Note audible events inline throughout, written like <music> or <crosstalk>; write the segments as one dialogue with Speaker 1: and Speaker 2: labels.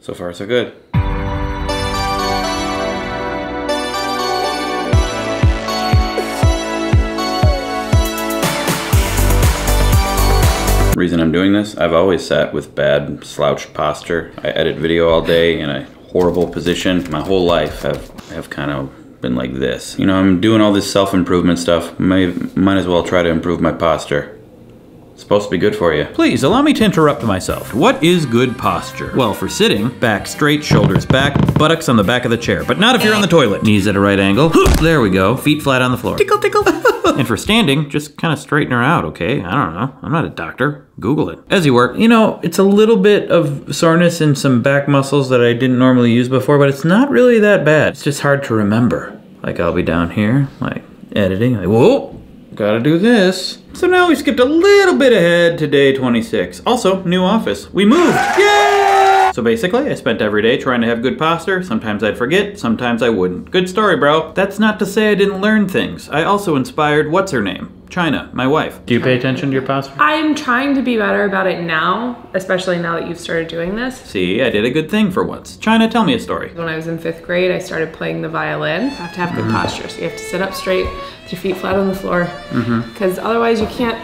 Speaker 1: so far, so good. reason I'm doing this, I've always sat with bad slouched posture. I edit video all day in a horrible position. My whole life have have kind of been like this. You know, I'm doing all this self-improvement stuff. May, might as well try to improve my posture. It's supposed to be good for you.
Speaker 2: Please allow me to interrupt myself. What is good posture? Well, for sitting, back straight, shoulders back, buttocks on the back of the chair, but not if you're on the toilet. Knees at a right angle. There we go. Feet flat on the floor. Tickle, tickle. <laughs> and for standing, just kind of straighten her out, okay? I don't know. I'm not a doctor. Google it. As you work, you know, it's a little bit of soreness in some back muscles that I didn't normally use before, but it's not really that bad. It's just hard to remember. Like I'll be down here, like editing, like, whoa, gotta do this. So now we skipped a little bit ahead to day 26. Also, new office. We moved, yay! So basically, I spent every day trying to have good posture. Sometimes I'd forget, sometimes I wouldn't. Good story, bro. That's not to say I didn't learn things. I also inspired what's her name? China, my wife. Do you pay attention to your posture?
Speaker 3: I'm trying to be better about it now, especially now that you've started doing this.
Speaker 2: See, I did a good thing for once. China, tell me a story.
Speaker 3: When I was in fifth grade, I started playing the violin. You have to have good
Speaker 2: Mm-hmm.
Speaker 3: posture, so you have to sit up straight with your feet flat on the floor,
Speaker 2: Mm-hmm.
Speaker 3: because otherwise you can't.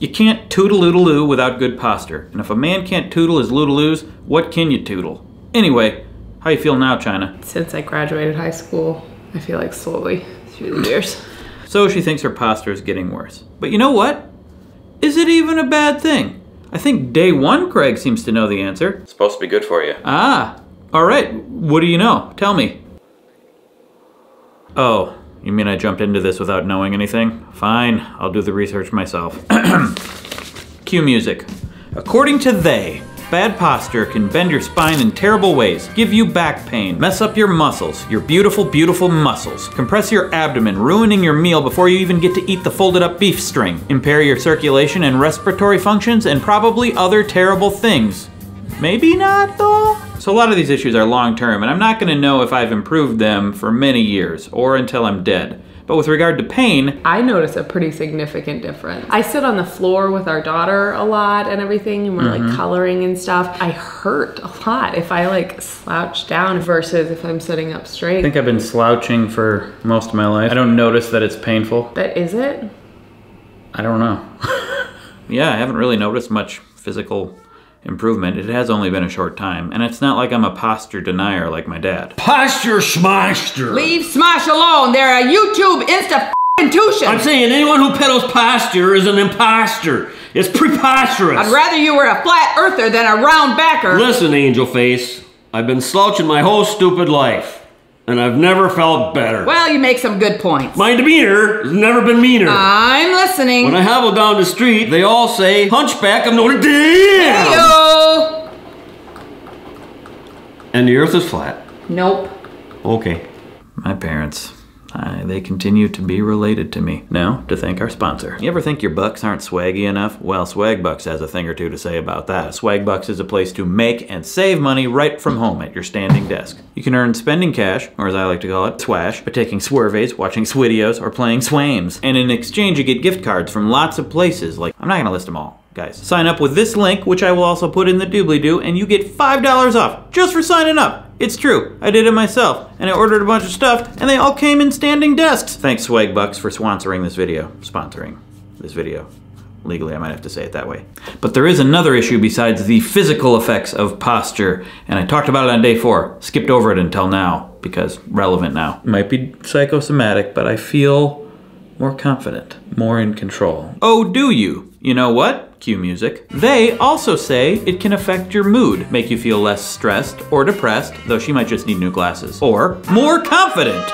Speaker 2: You can't toodle-oodle-oo without good posture. And if a man can't toodle his loodle-oos, what can you toodle? Anyway, how you feel now, China?
Speaker 3: Since I graduated high school, I feel like slowly through the years.
Speaker 2: So she thinks her posture is getting worse. But you know what? Is it even a bad thing? I think day one Craig seems to know the answer.
Speaker 1: It's supposed to be good for you.
Speaker 2: Ah, all right. What do you know? Tell me. Oh, you mean I jumped into this without knowing anything? Fine, I'll do the research myself. <clears throat> Cue music. According to they, bad posture can bend your spine in terrible ways, give you back pain, mess up your muscles, your beautiful, beautiful muscles, compress your abdomen, ruining your meal before you even get to eat the folded up beef string, impair your circulation and respiratory functions, and probably other terrible things. Maybe not though? So a lot of these issues are long term, and I'm not gonna know if I've improved them for many years or until I'm dead. But with regard to pain,
Speaker 3: I notice a pretty significant difference. I sit on the floor with our daughter a lot and everything, and we're
Speaker 2: Mm-hmm.
Speaker 3: like coloring and stuff. I hurt a lot if I like slouch down versus if I'm sitting up straight.
Speaker 2: I think I've been slouching for most of my life. I don't notice that it's painful.
Speaker 3: But is it?
Speaker 2: I don't know. <laughs> yeah, I haven't really noticed much physical improvement. It has only been a short time, and it's not like I'm a posture denier like my dad.
Speaker 4: Posture schmoster.
Speaker 5: Leave Smosh alone. They're a YouTube Insta tuition.
Speaker 4: I'm saying anyone who peddles posture is an imposter. It's preposterous.
Speaker 5: I'd rather you were a flat earther than a round backer.
Speaker 4: Listen, Angel Face. I've been slouching my whole stupid life, and I've never felt better.
Speaker 5: Well, you make some good points.
Speaker 4: my demeanor has never been meaner.
Speaker 5: I'm listening.
Speaker 4: when I hobble down the street, they all say, Hunchback of Notre Dame!
Speaker 5: Yo.
Speaker 4: And the earth is flat.
Speaker 5: Nope.
Speaker 4: Okay.
Speaker 2: My parents. I, they continue to be related to me. Now, to thank our sponsor. You ever think your bucks aren't swaggy enough? Well, Swagbucks has a thing or two to say about that. Swagbucks is a place to make and save money right from home at your standing desk. You can earn spending cash, or as I like to call it, swash, by taking swerveys, watching Swidio's, or playing swames. And in exchange, you get gift cards from lots of places, like, I'm not gonna list them all guys. Sign up with this link, which I will also put in the doobly-doo, and you get $5 off just for signing up. It's true. I did it myself, and I ordered a bunch of stuff, and they all came in standing desks. Thanks, Swagbucks for sponsoring this video. Sponsoring this video. Legally, I might have to say it that way. But there is another issue besides the physical effects of posture, and I talked about it on day four. Skipped over it until now, because relevant now. Might be psychosomatic, but I feel more confident, more in control. Oh, do you? You know what? Cue music. They also say it can affect your mood, make you feel less stressed or depressed, though she might just need new glasses, or more confident.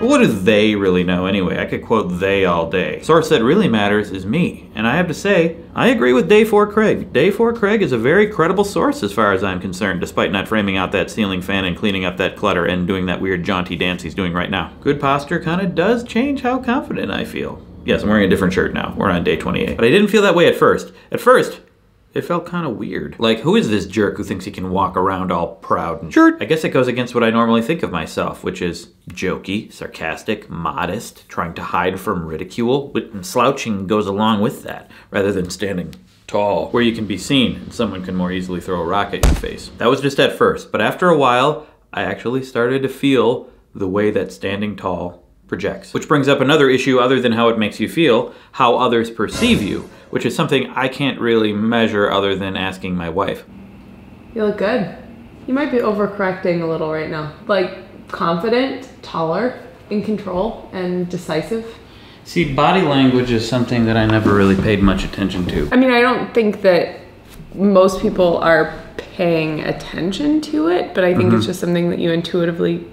Speaker 2: What do they really know anyway? I could quote they all day. Source that really matters is me. And I have to say, I agree with Day 4 Craig. Day 4 Craig is a very credible source as far as I'm concerned, despite not framing out that ceiling fan and cleaning up that clutter and doing that weird jaunty dance he's doing right now. Good posture kinda does change how confident I feel. Yes, I'm wearing a different shirt now. We're on day 28. But I didn't feel that way at first. At first, It felt kind of weird. Like, who is this jerk who thinks he can walk around all proud and sure? I guess it goes against what I normally think of myself, which is jokey, sarcastic, modest, trying to hide from ridicule. But slouching goes along with that, rather than standing tall, where you can be seen and someone can more easily throw a rock at your face. That was just at first, but after a while, I actually started to feel the way that standing tall projects. Which brings up another issue other than how it makes you feel, how others perceive you, which is something I can't really measure other than asking my wife.
Speaker 3: You look good. You might be overcorrecting a little right now. Like confident, taller, in control, and decisive.
Speaker 2: See, body language is something that I never really paid much attention to.
Speaker 3: I mean, I don't think that most people are paying attention to it, but I think mm-hmm. it's just something that you intuitively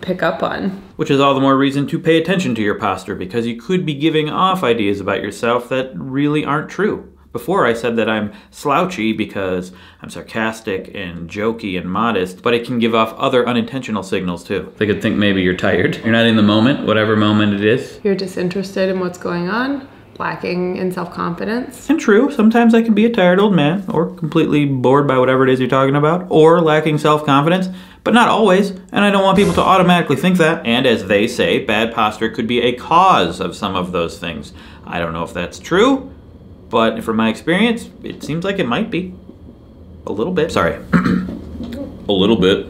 Speaker 3: pick up on.
Speaker 2: Which is all the more reason to pay attention to your posture because you could be giving off ideas about yourself that really aren't true. Before I said that I'm slouchy because I'm sarcastic and jokey and modest, but it can give off other unintentional signals too. They could think maybe you're tired. You're not in the moment, whatever moment it is.
Speaker 3: You're disinterested in what's going on, lacking in self confidence.
Speaker 2: And true, sometimes I can be a tired old man, or completely bored by whatever it is you're talking about, or lacking self confidence, but not always, and I don't want people to automatically think that. And as they say, bad posture could be a cause of some of those things. I don't know if that's true, but from my experience, it seems like it might be. A little bit. Sorry. <clears throat> a little bit.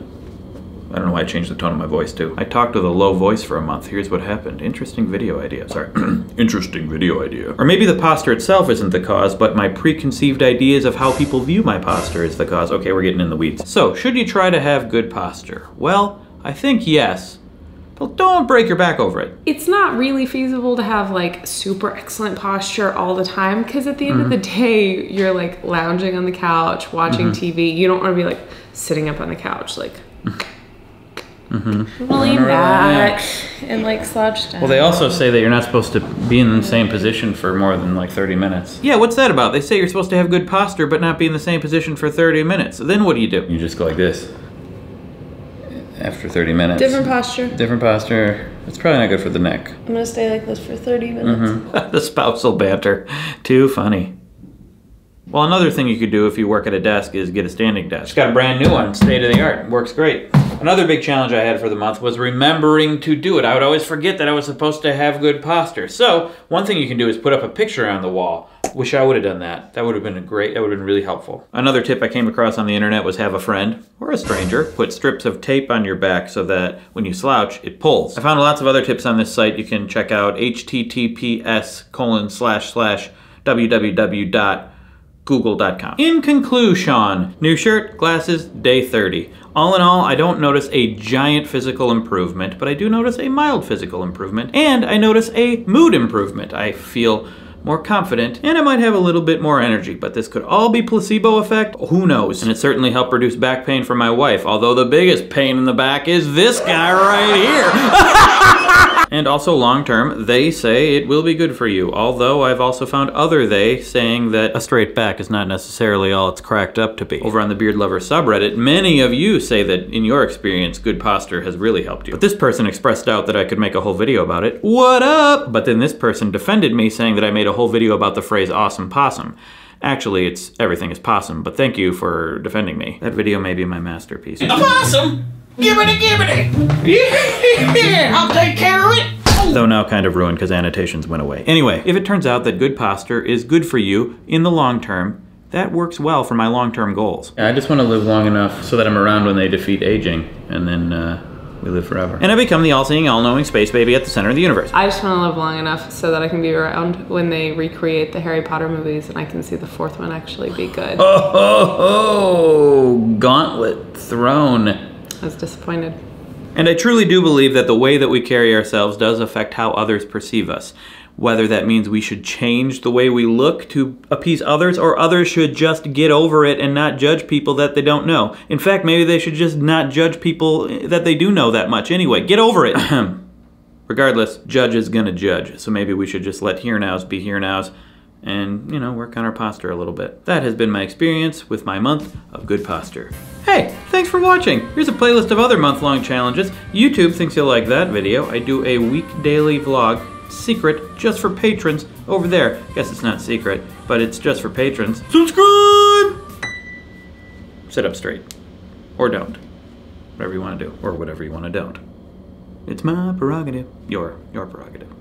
Speaker 2: I don't know why I changed the tone of my voice too. I talked with a low voice for a month. Here's what happened. Interesting video idea. Sorry. <clears throat> Interesting video idea. Or maybe the posture itself isn't the cause, but my preconceived ideas of how people view my posture is the cause. Okay, we're getting in the weeds. So, should you try to have good posture? Well, I think yes. But don't break your back over it.
Speaker 3: It's not really feasible to have like super excellent posture all the time because at the end of mm-hmm. the day, you're like lounging on the couch, watching mm-hmm. TV. You don't want to be like sitting up on the couch, like. <laughs> Mm-hmm. Lean back and like slouch down.
Speaker 2: Well, they also say that you're not supposed to be in the same position for more than like 30 minutes. Yeah, what's that about? They say you're supposed to have good posture but not be in the same position for 30 minutes. Then what do you do? You just go like this. After 30 minutes.
Speaker 3: Different posture.
Speaker 2: Different posture. It's probably not good for the neck.
Speaker 3: I'm gonna stay like this for 30 minutes. Mm-hmm. <laughs>
Speaker 2: the spousal banter. Too funny. Well, another thing you could do if you work at a desk is get a standing desk. Just got a brand new one, state of the art. Works great. Another big challenge I had for the month was remembering to do it. I would always forget that I was supposed to have good posture. So, one thing you can do is put up a picture on the wall. Wish I would have done that. That would have been a great, that would have been really helpful. Another tip I came across on the internet was have a friend or a stranger put strips of tape on your back so that when you slouch, it pulls. I found lots of other tips on this site. You can check out https colon slash slash www google.com. In conclusion, new shirt, glasses, day 30. All in all, I don't notice a giant physical improvement, but I do notice a mild physical improvement, and I notice a mood improvement. I feel more confident, and I might have a little bit more energy, but this could all be placebo effect, who knows? And it certainly helped reduce back pain for my wife, although the biggest pain in the back is this guy right here. <laughs> And also long term, they say it will be good for you. Although I've also found other they saying that a straight back is not necessarily all it's cracked up to be. Over on the Beard Lover subreddit, many of you say that in your experience, good posture has really helped you. But this person expressed doubt that I could make a whole video about it. What up? But then this person defended me saying that I made a whole video about the phrase awesome possum. Actually, it's everything is possum, but thank you for defending me. That video may be my masterpiece.
Speaker 5: Possum! Gibbity gibbity! Yeah, <laughs> I'll take care of it!
Speaker 2: though now kind of ruined because annotations went away. Anyway, if it turns out that good posture is good for you in the long term, that works well for my long term goals. I just want to live long enough so that I'm around when they defeat aging, and then uh, we live forever. And I become the all seeing, all knowing space baby at the center of the universe.
Speaker 3: I just want to live long enough so that I can be around when they recreate the Harry Potter movies and I can see the fourth one actually be good.
Speaker 2: Oh, ho, ho, gauntlet thrown.
Speaker 3: I was disappointed.
Speaker 2: And I truly do believe that the way that we carry ourselves does affect how others perceive us. Whether that means we should change the way we look to appease others, or others should just get over it and not judge people that they don't know. In fact, maybe they should just not judge people that they do know that much anyway. Get over it. <clears throat> Regardless, judge is gonna judge, so maybe we should just let here nows be here nows and, you know, work on our posture a little bit. That has been my experience with my month of good posture. Hey, thanks for watching. Here's a playlist of other month-long challenges. YouTube thinks you'll like that video. I do a week daily vlog, secret, just for patrons, over there. Guess it's not secret, but it's just for patrons. Subscribe! Sit up straight. Or don't. Whatever you want to do. Or whatever you want to don't. It's my prerogative. Your your prerogative.